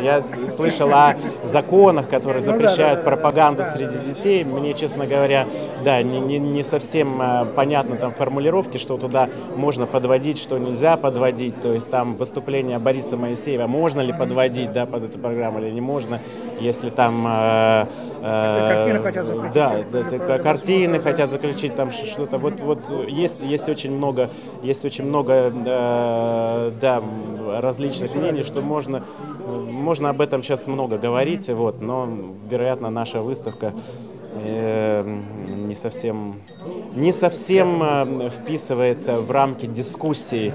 Я слышал о законах, которые запрещают пропаганду среди детей. Мне, честно говоря, да, не, не, не совсем э, понятно там формулировки, что туда можно подводить, что нельзя подводить. То есть там выступление Бориса Моисеева можно ли подводить да, под эту программу или не можно. Если там... Э, э, картины хотят заключить. Да, да, картины хотят заключить, там что-то. Вот, вот есть, есть очень много, есть очень много э, да, различных мнений, что можно можно об этом сейчас много говорить, вот, но, вероятно, наша выставка э, не совсем, не совсем э, вписывается в рамки дискуссии